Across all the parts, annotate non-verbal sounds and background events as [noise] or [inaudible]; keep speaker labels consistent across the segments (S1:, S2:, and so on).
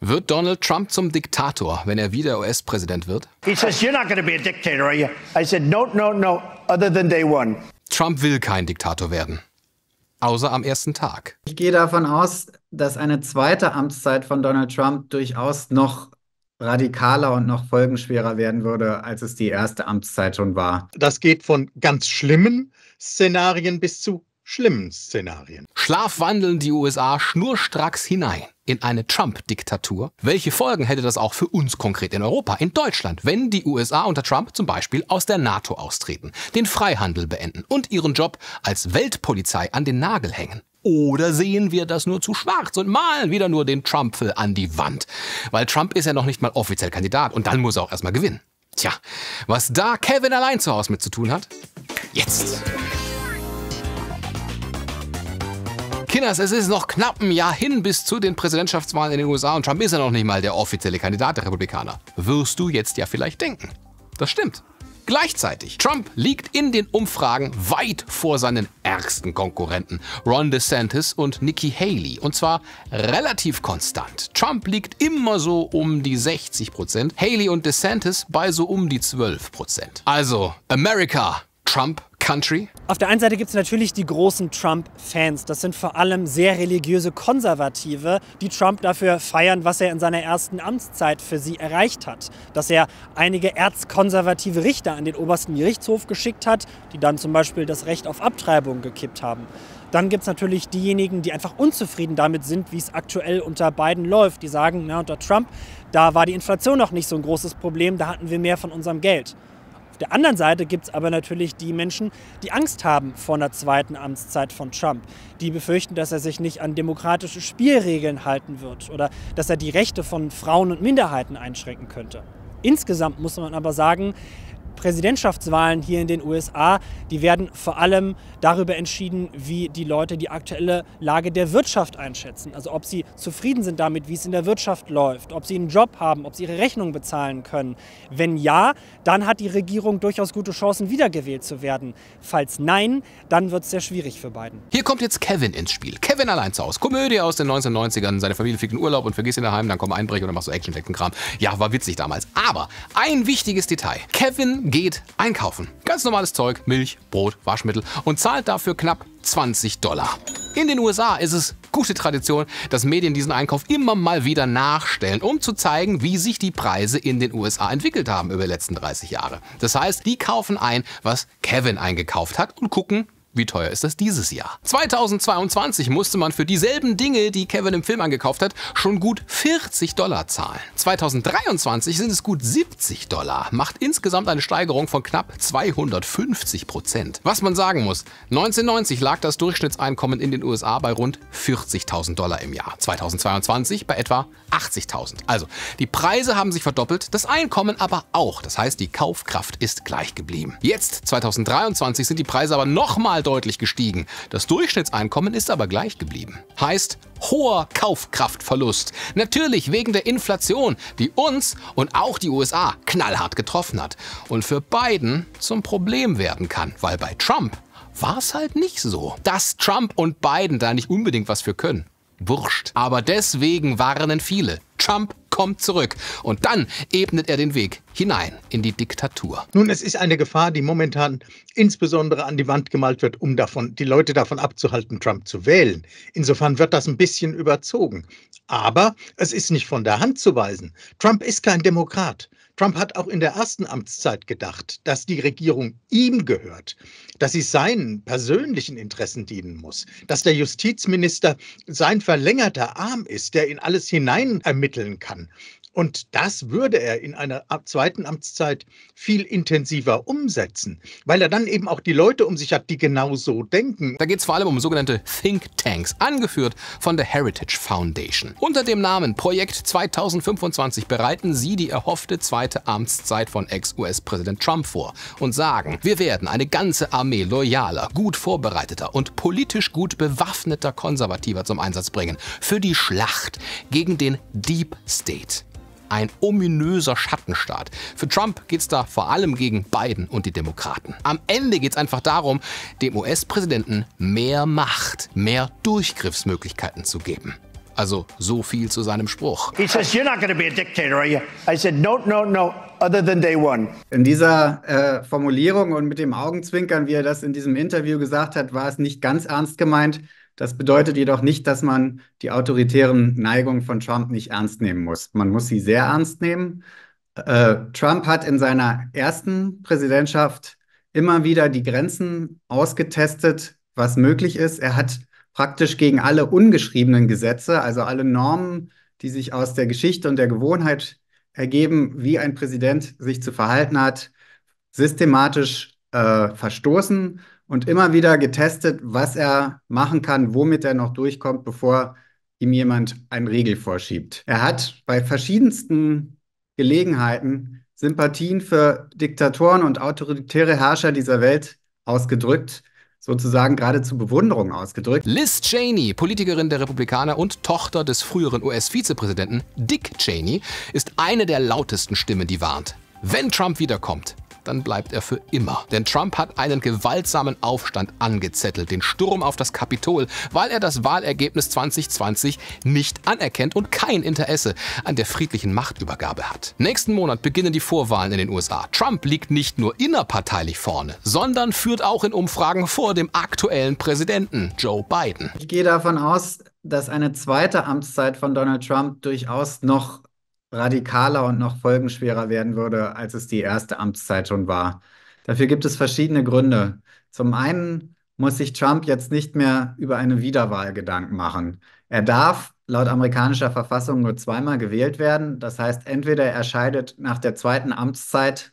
S1: Wird Donald Trump zum Diktator, wenn er wieder US-Präsident wird?
S2: He says, You're not going to be a dictator, are you? I said, No, no, no, other than day one.
S1: Trump will kein Diktator werden. Außer am ersten Tag.
S3: Ich gehe davon aus, dass eine zweite Amtszeit von Donald Trump durchaus noch radikaler und noch folgenschwerer werden würde, als es die erste Amtszeit schon war.
S4: Das geht von ganz schlimmen Szenarien bis zu schlimmen Szenarien.
S1: Schlafwandeln die USA schnurstracks hinein in eine Trump-Diktatur. Welche Folgen hätte das auch für uns konkret in Europa, in Deutschland, wenn die USA unter Trump zum Beispiel aus der NATO austreten, den Freihandel beenden und ihren Job als Weltpolizei an den Nagel hängen? Oder sehen wir das nur zu schwarz und malen wieder nur den Trumpfel an die Wand? Weil Trump ist ja noch nicht mal offiziell Kandidat und dann muss er auch erstmal gewinnen. Tja, was da Kevin allein zu Hause mit zu tun hat? Jetzt. Kinders, es ist noch knapp ein Jahr hin bis zu den Präsidentschaftswahlen in den USA und Trump ist ja noch nicht mal der offizielle Kandidat der Republikaner. Wirst du jetzt ja vielleicht denken. Das stimmt. Gleichzeitig, Trump liegt in den Umfragen weit vor seinen ärgsten Konkurrenten, Ron DeSantis und Nikki Haley. Und zwar relativ konstant. Trump liegt immer so um die 60 Prozent, Haley und DeSantis bei so um die 12 Prozent. Also, America, Trump Country?
S5: Auf der einen Seite gibt es natürlich die großen Trump-Fans. Das sind vor allem sehr religiöse Konservative, die Trump dafür feiern, was er in seiner ersten Amtszeit für sie erreicht hat. Dass er einige erzkonservative Richter an den obersten Gerichtshof geschickt hat, die dann zum Beispiel das Recht auf Abtreibung gekippt haben. Dann gibt es natürlich diejenigen, die einfach unzufrieden damit sind, wie es aktuell unter Biden läuft. Die sagen, na, unter Trump, da war die Inflation noch nicht so ein großes Problem, da hatten wir mehr von unserem Geld. Auf der anderen Seite gibt es aber natürlich die Menschen, die Angst haben vor einer zweiten Amtszeit von Trump. Die befürchten, dass er sich nicht an demokratische Spielregeln halten wird oder dass er die Rechte von Frauen und Minderheiten einschränken könnte. Insgesamt muss man aber sagen, Präsidentschaftswahlen hier in den USA, die werden vor allem darüber entschieden, wie die Leute die aktuelle Lage der Wirtschaft einschätzen. Also ob sie zufrieden sind damit, wie es in der Wirtschaft läuft, ob sie einen Job haben, ob sie ihre Rechnungen bezahlen können. Wenn ja, dann hat die Regierung durchaus gute Chancen, wiedergewählt zu werden. Falls nein, dann wird es sehr schwierig für beiden.
S1: Hier kommt jetzt Kevin ins Spiel. Kevin allein zu Hause. Komödie aus den 1990ern. Seine Familie fliegt in Urlaub und vergisst ihn daheim. Dann kommen Einbrecher und dann machst du action kram Ja, war witzig damals. Aber ein wichtiges Detail. Kevin geht einkaufen. Ganz normales Zeug, Milch, Brot, Waschmittel und zahlt dafür knapp 20 Dollar. In den USA ist es gute Tradition, dass Medien diesen Einkauf immer mal wieder nachstellen, um zu zeigen, wie sich die Preise in den USA entwickelt haben über die letzten 30 Jahre. Das heißt, die kaufen ein, was Kevin eingekauft hat und gucken, wie teuer ist das dieses Jahr? 2022 musste man für dieselben Dinge, die Kevin im Film angekauft hat, schon gut 40 Dollar zahlen. 2023 sind es gut 70 Dollar, macht insgesamt eine Steigerung von knapp 250 Prozent. Was man sagen muss, 1990 lag das Durchschnittseinkommen in den USA bei rund 40.000 Dollar im Jahr, 2022 bei etwa 80.000. Also, die Preise haben sich verdoppelt, das Einkommen aber auch. Das heißt, die Kaufkraft ist gleich geblieben. Jetzt, 2023, sind die Preise aber nochmal deutlich gestiegen. Das Durchschnittseinkommen ist aber gleich geblieben. Heißt, hoher Kaufkraftverlust. Natürlich wegen der Inflation, die uns und auch die USA knallhart getroffen hat und für Biden zum Problem werden kann, weil bei Trump war es halt nicht so, dass Trump und Biden da nicht unbedingt was für können. Wurscht. Aber deswegen warnen viele. Trump kommt zurück. Und dann ebnet er den Weg hinein in die Diktatur.
S4: Nun, es ist eine Gefahr, die momentan insbesondere an die Wand gemalt wird, um davon, die Leute davon abzuhalten, Trump zu wählen. Insofern wird das ein bisschen überzogen. Aber es ist nicht von der Hand zu weisen. Trump ist kein Demokrat. Trump hat auch in der ersten Amtszeit gedacht, dass die Regierung ihm gehört, dass sie seinen persönlichen Interessen dienen muss, dass der Justizminister sein verlängerter Arm ist, der in alles hinein ermitteln kann. Und das würde er in einer zweiten Amtszeit viel intensiver umsetzen, weil er dann eben auch die Leute um sich hat, die genau so denken.
S1: Da geht es vor allem um sogenannte Think Tanks, angeführt von der Heritage Foundation. Unter dem Namen Projekt 2025 bereiten sie die erhoffte zweite Amtszeit von Ex-US-Präsident Trump vor und sagen, wir werden eine ganze Armee loyaler, gut vorbereiteter und politisch gut bewaffneter Konservativer zum Einsatz bringen für die Schlacht gegen den Deep State ein ominöser Schattenstaat. Für Trump geht es da vor allem gegen Biden und die Demokraten. Am Ende geht es einfach darum, dem US-Präsidenten mehr Macht, mehr Durchgriffsmöglichkeiten zu geben. Also so viel zu seinem Spruch.
S2: He says, You're not going to be a dictator, are you? I said, No, no, no, other than day one.
S3: In dieser äh, Formulierung und mit dem Augenzwinkern, wie er das in diesem Interview gesagt hat, war es nicht ganz ernst gemeint. Das bedeutet jedoch nicht, dass man die autoritären Neigungen von Trump nicht ernst nehmen muss. Man muss sie sehr ernst nehmen. Äh, Trump hat in seiner ersten Präsidentschaft immer wieder die Grenzen ausgetestet, was möglich ist. Er hat praktisch gegen alle ungeschriebenen Gesetze, also alle Normen, die sich aus der Geschichte und der Gewohnheit ergeben, wie ein Präsident sich zu verhalten hat, systematisch äh, verstoßen und immer wieder getestet, was er machen kann, womit er noch durchkommt, bevor ihm jemand einen Riegel vorschiebt. Er hat bei verschiedensten Gelegenheiten Sympathien für Diktatoren und autoritäre Herrscher dieser Welt ausgedrückt sozusagen geradezu Bewunderung ausgedrückt.
S1: Liz Cheney, Politikerin der Republikaner und Tochter des früheren US-Vizepräsidenten Dick Cheney, ist eine der lautesten Stimmen, die warnt. Wenn Trump wiederkommt, dann bleibt er für immer. Denn Trump hat einen gewaltsamen Aufstand angezettelt, den Sturm auf das Kapitol, weil er das Wahlergebnis 2020 nicht anerkennt und kein Interesse an der friedlichen Machtübergabe hat. Nächsten Monat beginnen die Vorwahlen in den USA. Trump liegt nicht nur innerparteilich vorne, sondern führt auch in Umfragen vor dem aktuellen Präsidenten Joe Biden.
S3: Ich gehe davon aus, dass eine zweite Amtszeit von Donald Trump durchaus noch radikaler und noch folgenschwerer werden würde, als es die erste Amtszeit schon war. Dafür gibt es verschiedene Gründe. Zum einen muss sich Trump jetzt nicht mehr über eine Wiederwahl Gedanken machen. Er darf laut amerikanischer Verfassung nur zweimal gewählt werden. Das heißt, entweder er scheidet nach der zweiten Amtszeit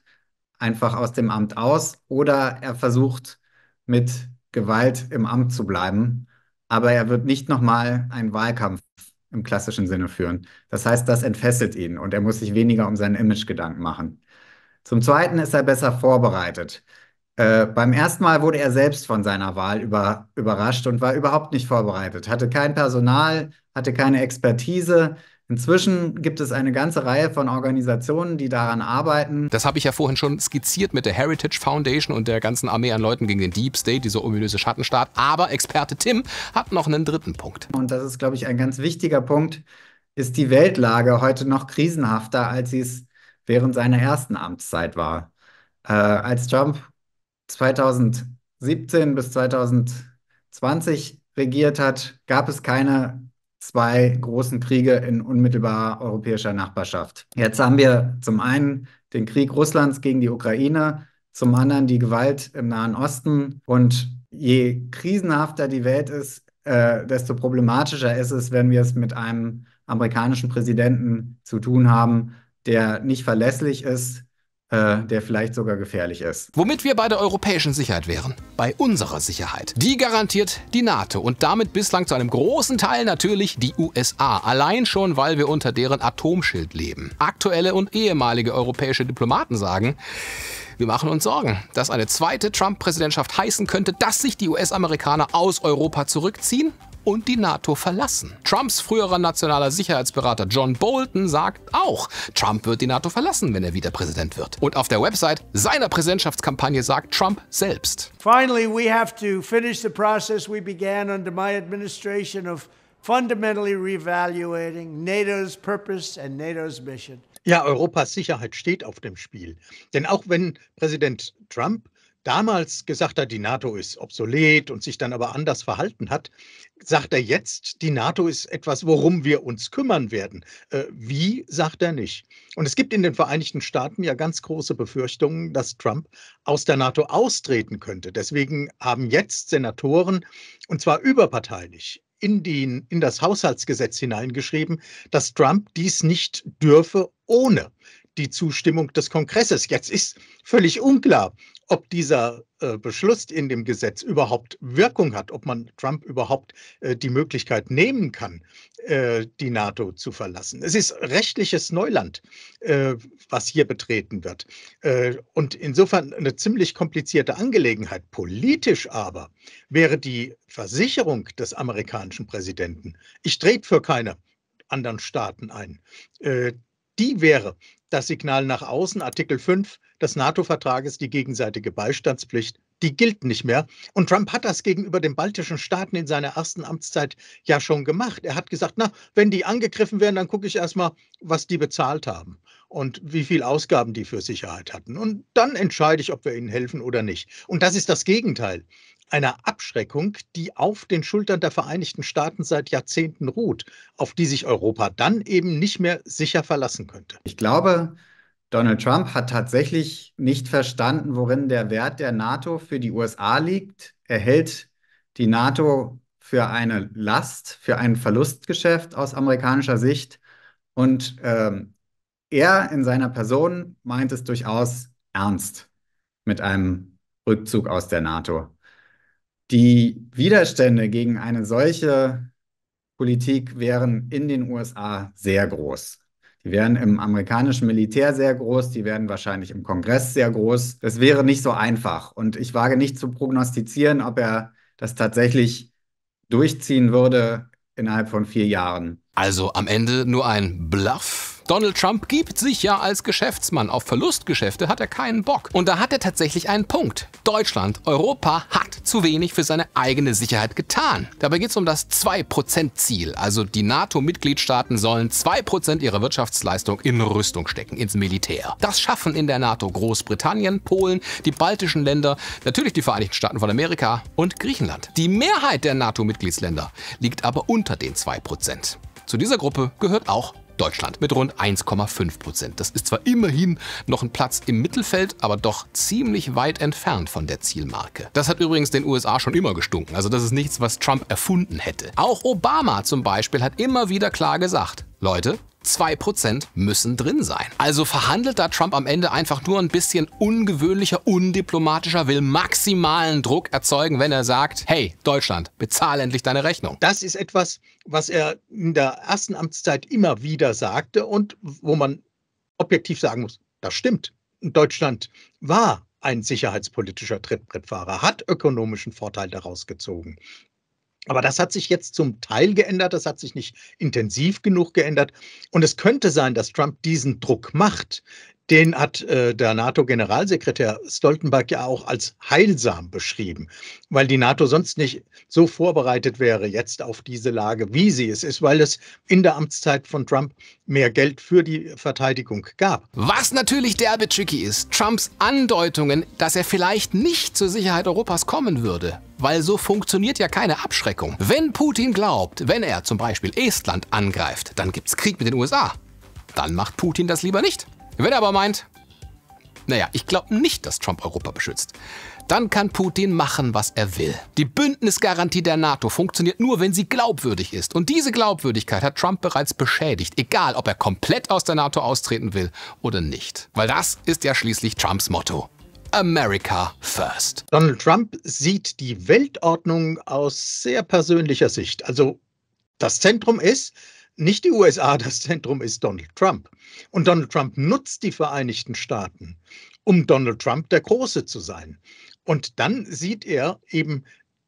S3: einfach aus dem Amt aus oder er versucht mit Gewalt im Amt zu bleiben. Aber er wird nicht nochmal einen Wahlkampf im klassischen Sinne führen. Das heißt, das entfesselt ihn und er muss sich weniger um sein Image Gedanken machen. Zum Zweiten ist er besser vorbereitet. Äh, beim ersten Mal wurde er selbst von seiner Wahl über, überrascht und war überhaupt nicht vorbereitet, hatte kein Personal, hatte keine Expertise, Inzwischen gibt es eine ganze Reihe von Organisationen, die daran arbeiten.
S1: Das habe ich ja vorhin schon skizziert mit der Heritage Foundation und der ganzen Armee an Leuten gegen den Deep State, dieser ominöse Schattenstaat. Aber Experte Tim hat noch einen dritten Punkt.
S3: Und das ist, glaube ich, ein ganz wichtiger Punkt. Ist die Weltlage heute noch krisenhafter, als sie es während seiner ersten Amtszeit war? Äh, als Trump 2017 bis 2020 regiert hat, gab es keine zwei großen Kriege in unmittelbarer europäischer Nachbarschaft. Jetzt haben wir zum einen den Krieg Russlands gegen die Ukraine, zum anderen die Gewalt im Nahen Osten. Und je krisenhafter die Welt ist, äh, desto problematischer ist es, wenn wir es mit einem amerikanischen Präsidenten zu tun haben, der nicht verlässlich ist, äh, der vielleicht sogar gefährlich ist.
S1: Womit wir bei der europäischen Sicherheit wären. Bei unserer Sicherheit. Die garantiert die NATO und damit bislang zu einem großen Teil natürlich die USA. Allein schon, weil wir unter deren Atomschild leben. Aktuelle und ehemalige europäische Diplomaten sagen, wir machen uns Sorgen, dass eine zweite Trump-Präsidentschaft heißen könnte, dass sich die US-Amerikaner aus Europa zurückziehen und die NATO verlassen. Trumps früherer nationaler Sicherheitsberater John Bolton sagt auch, Trump wird die NATO verlassen, wenn er wieder Präsident wird. Und auf der Website seiner Präsidentschaftskampagne sagt Trump selbst.
S6: Finally, we have to finish the process we began under my administration of fundamentally reevaluating NATO's purpose and NATO's mission.
S4: Ja, Europas Sicherheit steht auf dem Spiel. Denn auch wenn Präsident Trump damals gesagt hat, die NATO ist obsolet und sich dann aber anders verhalten hat, sagt er jetzt, die NATO ist etwas, worum wir uns kümmern werden. Äh, wie, sagt er nicht. Und es gibt in den Vereinigten Staaten ja ganz große Befürchtungen, dass Trump aus der NATO austreten könnte. Deswegen haben jetzt Senatoren, und zwar überparteilich, in, die, in das Haushaltsgesetz hineingeschrieben, dass Trump dies nicht dürfe ohne die Zustimmung des Kongresses. Jetzt ist völlig unklar, ob dieser äh, Beschluss in dem Gesetz überhaupt Wirkung hat, ob man Trump überhaupt äh, die Möglichkeit nehmen kann, äh, die NATO zu verlassen. Es ist rechtliches Neuland, äh, was hier betreten wird. Äh, und insofern eine ziemlich komplizierte Angelegenheit. Politisch aber wäre die Versicherung des amerikanischen Präsidenten, ich trete für keine anderen Staaten ein, äh, die wäre das Signal nach außen, Artikel 5 des NATO-Vertrages, die gegenseitige Beistandspflicht, die gilt nicht mehr. Und Trump hat das gegenüber den baltischen Staaten in seiner ersten Amtszeit ja schon gemacht. Er hat gesagt, na, wenn die angegriffen werden, dann gucke ich erstmal, was die bezahlt haben und wie viel Ausgaben die für Sicherheit hatten. Und dann entscheide ich, ob wir ihnen helfen oder nicht. Und das ist das Gegenteil einer Abschreckung, die auf den Schultern der Vereinigten Staaten seit Jahrzehnten ruht, auf die sich Europa dann eben nicht mehr sicher verlassen könnte.
S3: Ich glaube, Donald Trump hat tatsächlich nicht verstanden, worin der Wert der NATO für die USA liegt. Er hält die NATO für eine Last, für ein Verlustgeschäft aus amerikanischer Sicht. Und ähm, er in seiner Person meint es durchaus ernst mit einem Rückzug aus der NATO. Die Widerstände gegen eine solche Politik wären in den USA sehr groß. Die wären im amerikanischen Militär sehr groß, die wären wahrscheinlich im Kongress sehr groß. Das wäre nicht so einfach. Und ich wage nicht zu prognostizieren, ob er das tatsächlich durchziehen würde innerhalb von vier Jahren.
S1: Also am Ende nur ein Bluff Donald Trump gibt sich ja als Geschäftsmann. Auf Verlustgeschäfte hat er keinen Bock. Und da hat er tatsächlich einen Punkt. Deutschland, Europa hat zu wenig für seine eigene Sicherheit getan. Dabei geht es um das 2%-Ziel. Also die NATO-Mitgliedstaaten sollen 2% ihrer Wirtschaftsleistung in Rüstung stecken, ins Militär. Das schaffen in der NATO Großbritannien, Polen, die baltischen Länder, natürlich die Vereinigten Staaten von Amerika und Griechenland. Die Mehrheit der NATO-Mitgliedsländer liegt aber unter den 2%. Zu dieser Gruppe gehört auch Deutschland mit rund 1,5 Prozent. Das ist zwar immerhin noch ein Platz im Mittelfeld, aber doch ziemlich weit entfernt von der Zielmarke. Das hat übrigens den USA schon immer gestunken. Also das ist nichts, was Trump erfunden hätte. Auch Obama zum Beispiel hat immer wieder klar gesagt, Leute, 2% müssen drin sein. Also verhandelt da Trump am Ende einfach nur ein bisschen ungewöhnlicher, undiplomatischer, will maximalen Druck erzeugen, wenn er sagt, hey Deutschland, bezahl endlich deine Rechnung.
S4: Das ist etwas, was er in der ersten Amtszeit immer wieder sagte und wo man objektiv sagen muss, das stimmt. Deutschland war ein sicherheitspolitischer Trittbrettfahrer, hat ökonomischen Vorteil daraus gezogen. Aber das hat sich jetzt zum Teil geändert, das hat sich nicht intensiv genug geändert. Und es könnte sein, dass Trump diesen Druck macht, den hat äh, der NATO-Generalsekretär Stoltenberg ja auch als heilsam beschrieben, weil die NATO sonst nicht so vorbereitet wäre jetzt auf diese Lage, wie sie es ist, weil es in der Amtszeit von Trump mehr Geld für die Verteidigung gab.
S1: Was natürlich derbe tricky ist, Trumps Andeutungen, dass er vielleicht nicht zur Sicherheit Europas kommen würde. Weil so funktioniert ja keine Abschreckung. Wenn Putin glaubt, wenn er zum Beispiel Estland angreift, dann gibt's Krieg mit den USA. Dann macht Putin das lieber nicht. Wenn er aber meint, naja, ich glaube nicht, dass Trump Europa beschützt, dann kann Putin machen, was er will. Die Bündnisgarantie der NATO funktioniert nur, wenn sie glaubwürdig ist. Und diese Glaubwürdigkeit hat Trump bereits beschädigt, egal ob er komplett aus der NATO austreten will oder nicht. Weil das ist ja schließlich Trumps Motto. America First.
S4: Donald Trump sieht die Weltordnung aus sehr persönlicher Sicht. Also das Zentrum ist, nicht die USA, [laughs] das Zentrum ist Donald Trump. Und Donald Trump nutzt die Vereinigten Staaten, um Donald Trump der Große zu sein. Und dann sieht er eben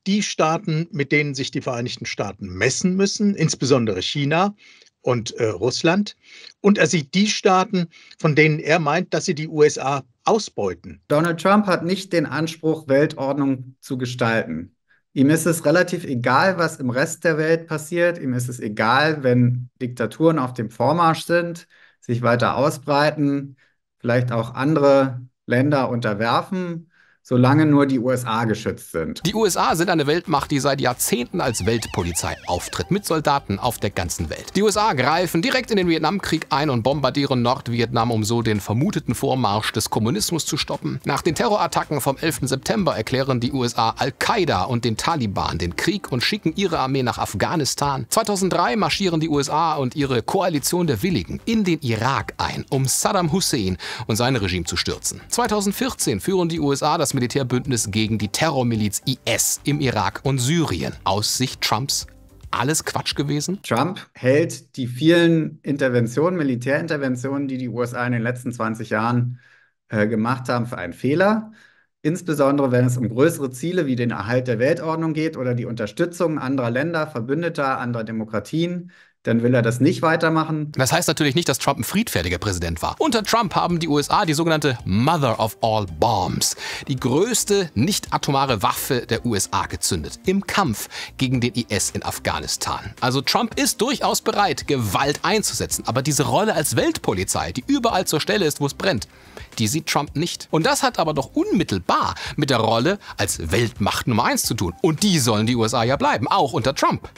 S4: die Staaten, mit denen sich die Vereinigten Staaten messen müssen, insbesondere China und äh, Russland. Und er sieht die Staaten, von denen er meint, dass sie die USA ausbeuten.
S3: Donald Trump hat nicht den Anspruch, Weltordnung zu gestalten. Ihm ist es relativ egal, was im Rest der Welt passiert. Ihm ist es egal, wenn Diktaturen auf dem Vormarsch sind, sich weiter ausbreiten, vielleicht auch andere Länder unterwerfen solange nur die USA geschützt sind.
S1: Die USA sind eine Weltmacht, die seit Jahrzehnten als Weltpolizei auftritt, mit Soldaten auf der ganzen Welt. Die USA greifen direkt in den Vietnamkrieg ein und bombardieren Nordvietnam, um so den vermuteten Vormarsch des Kommunismus zu stoppen. Nach den Terrorattacken vom 11. September erklären die USA Al-Qaida und den Taliban den Krieg und schicken ihre Armee nach Afghanistan. 2003 marschieren die USA und ihre Koalition der Willigen in den Irak ein, um Saddam Hussein und sein Regime zu stürzen. 2014 führen die USA das Militärbündnis gegen die Terrormiliz IS im Irak und Syrien. Aus Sicht Trumps alles Quatsch gewesen?
S3: Trump hält die vielen Interventionen, Militärinterventionen, die die USA in den letzten 20 Jahren äh, gemacht haben, für einen Fehler. Insbesondere wenn es um größere Ziele wie den Erhalt der Weltordnung geht oder die Unterstützung anderer Länder, Verbündeter, anderer Demokratien, dann will er das nicht weitermachen.
S1: Das heißt natürlich nicht, dass Trump ein friedfertiger Präsident war. Unter Trump haben die USA die sogenannte Mother of All Bombs, die größte nicht-atomare Waffe der USA gezündet im Kampf gegen den IS in Afghanistan. Also Trump ist durchaus bereit, Gewalt einzusetzen, aber diese Rolle als Weltpolizei, die überall zur Stelle ist, wo es brennt, die sieht Trump nicht. Und das hat aber doch unmittelbar mit der Rolle als Weltmacht Nummer eins zu tun. Und die sollen die USA ja bleiben, auch unter Trump.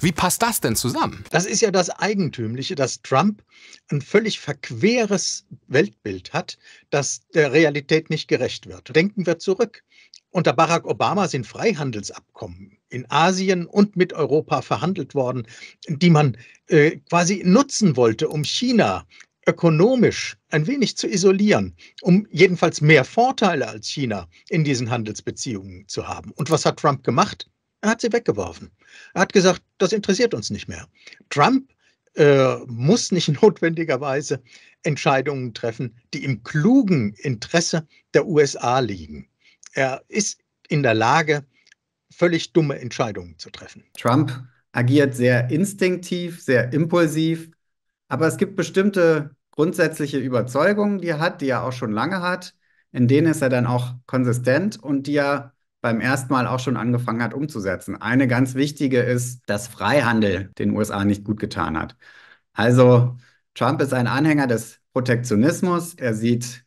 S1: Wie passt das denn zusammen?
S4: Das ist ja das Eigentümliche, dass Trump ein völlig verqueres Weltbild hat, das der Realität nicht gerecht wird. Denken wir zurück. Unter Barack Obama sind Freihandelsabkommen in Asien und mit Europa verhandelt worden, die man äh, quasi nutzen wollte, um China ökonomisch ein wenig zu isolieren, um jedenfalls mehr Vorteile als China in diesen Handelsbeziehungen zu haben. Und was hat Trump gemacht? Er hat sie weggeworfen. Er hat gesagt, das interessiert uns nicht mehr. Trump äh, muss nicht [laughs] notwendigerweise Entscheidungen treffen, die im klugen Interesse der USA liegen. Er ist in der Lage, völlig dumme Entscheidungen zu treffen.
S3: Trump agiert sehr instinktiv, sehr impulsiv, aber es gibt bestimmte grundsätzliche Überzeugungen, die er hat, die er auch schon lange hat, in denen ist er dann auch konsistent und die er beim ersten Mal auch schon angefangen hat umzusetzen. Eine ganz wichtige ist, dass Freihandel den USA nicht gut getan hat. Also Trump ist ein Anhänger des Protektionismus. Er sieht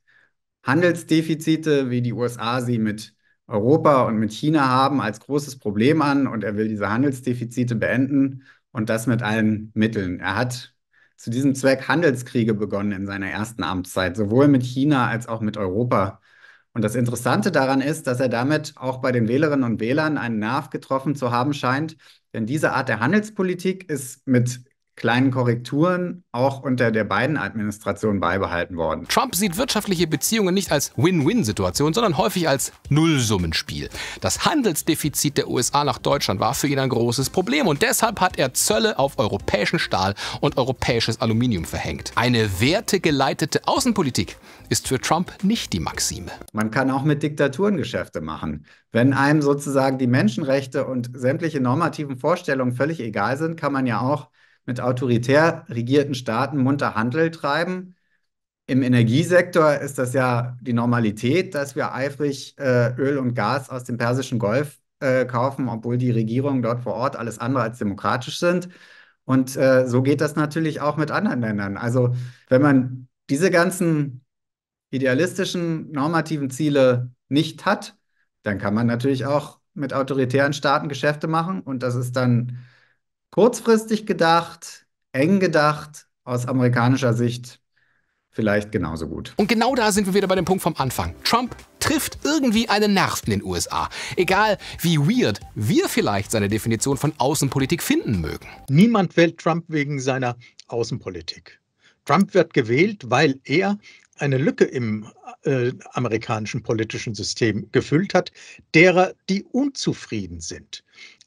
S3: Handelsdefizite, wie die USA sie mit Europa und mit China haben, als großes Problem an und er will diese Handelsdefizite beenden und das mit allen Mitteln. Er hat zu diesem Zweck Handelskriege begonnen in seiner ersten Amtszeit, sowohl mit China als auch mit Europa. Und das Interessante daran ist, dass er damit auch bei den Wählerinnen und Wählern einen Nerv getroffen zu haben scheint. Denn diese Art der Handelspolitik ist mit kleinen Korrekturen auch unter der Biden-Administration beibehalten worden.
S1: Trump sieht wirtschaftliche Beziehungen nicht als Win-Win-Situation, sondern häufig als Nullsummenspiel. Das Handelsdefizit der USA nach Deutschland war für ihn ein großes Problem und deshalb hat er Zölle auf europäischen Stahl und europäisches Aluminium verhängt. Eine wertegeleitete Außenpolitik ist für Trump nicht die Maxime.
S3: Man kann auch mit Diktaturen Geschäfte machen. Wenn einem sozusagen die Menschenrechte und sämtliche normativen Vorstellungen völlig egal sind, kann man ja auch mit autoritär regierten Staaten munter Handel treiben. Im Energiesektor ist das ja die Normalität, dass wir eifrig äh, Öl und Gas aus dem Persischen Golf äh, kaufen, obwohl die Regierungen dort vor Ort alles andere als demokratisch sind. Und äh, so geht das natürlich auch mit anderen Ländern. Also wenn man diese ganzen idealistischen, normativen Ziele nicht hat, dann kann man natürlich auch mit autoritären Staaten Geschäfte machen. Und das ist dann kurzfristig gedacht, eng gedacht, aus amerikanischer Sicht vielleicht genauso gut.
S1: Und genau da sind wir wieder bei dem Punkt vom Anfang. Trump trifft irgendwie einen Nerv in den USA. Egal wie weird wir vielleicht seine Definition von Außenpolitik finden mögen.
S4: Niemand wählt Trump wegen seiner Außenpolitik. Trump wird gewählt, weil er eine Lücke im äh, amerikanischen politischen System gefüllt hat, derer, die unzufrieden sind.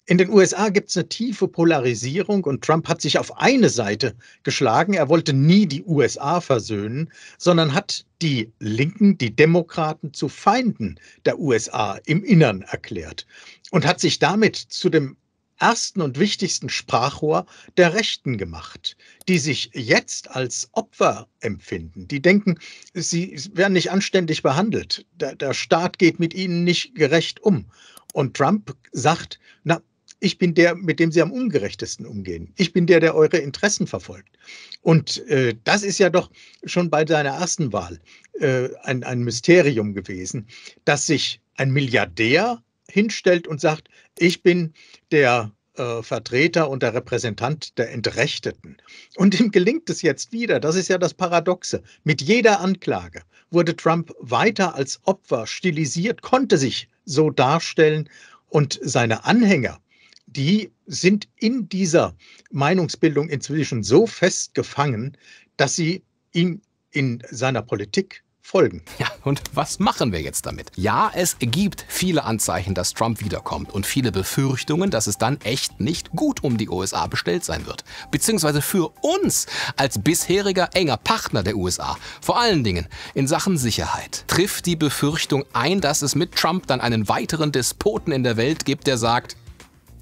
S4: In den USA gibt es eine tiefe Polarisierung und Trump hat sich auf eine Seite geschlagen. Er wollte nie die USA versöhnen, sondern hat die Linken, die Demokraten zu Feinden der USA im Innern erklärt und hat sich damit zu dem ersten und wichtigsten Sprachrohr der Rechten gemacht, die sich jetzt als Opfer empfinden. Die denken, sie werden nicht anständig behandelt. Der, der Staat geht mit ihnen nicht gerecht um. Und Trump sagt, na, ich bin der, mit dem Sie am ungerechtesten umgehen. Ich bin der, der eure Interessen verfolgt. Und äh, das ist ja doch schon bei seiner ersten Wahl äh, ein, ein Mysterium gewesen, dass sich ein Milliardär hinstellt und sagt, ich bin der äh, Vertreter und der Repräsentant der Entrechteten. Und ihm gelingt es jetzt wieder, das ist ja das Paradoxe, mit jeder Anklage wurde Trump weiter als Opfer stilisiert, konnte sich so darstellen und seine Anhänger die sind in dieser Meinungsbildung inzwischen so fest gefangen, dass sie ihm in seiner Politik folgen.
S1: Ja, und was machen wir jetzt damit? Ja, es gibt viele Anzeichen, dass Trump wiederkommt und viele Befürchtungen, dass es dann echt nicht gut um die USA bestellt sein wird. Beziehungsweise für uns als bisheriger enger Partner der USA, vor allen Dingen in Sachen Sicherheit, trifft die Befürchtung ein, dass es mit Trump dann einen weiteren Despoten in der Welt gibt, der sagt,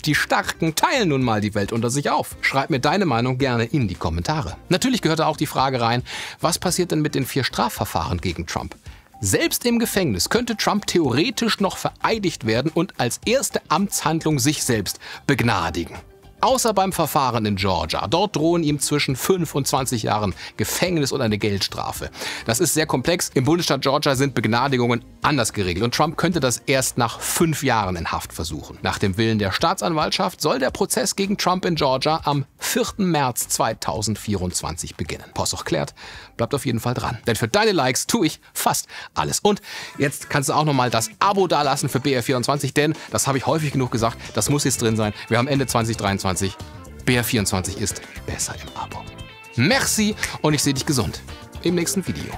S1: Die Starken teilen nun mal die Welt unter sich auf. Schreib mir deine Meinung gerne in die Kommentare. Natürlich gehört da auch die Frage rein, was passiert denn mit den vier Strafverfahren gegen Trump? Selbst im Gefängnis könnte Trump theoretisch noch vereidigt werden und als erste Amtshandlung sich selbst begnadigen. Außer beim Verfahren in Georgia. Dort drohen ihm zwischen 5 und 20 Jahren Gefängnis und eine Geldstrafe. Das ist sehr komplex. Im Bundesstaat Georgia sind Begnadigungen anders geregelt und Trump könnte das erst nach fünf Jahren in Haft versuchen. Nach dem Willen der Staatsanwaltschaft soll der Prozess gegen Trump in Georgia am 4. März 2024 beginnen. Possoch klärt, bleibt auf jeden Fall dran. Denn für deine Likes tue ich fast alles. Und jetzt kannst du auch nochmal das Abo dalassen für BR24, denn, das habe ich häufig genug gesagt, das muss jetzt drin sein. Wir haben Ende 2023 24. BR24 ist besser im Abo. Merci und ich sehe dich gesund im nächsten Video.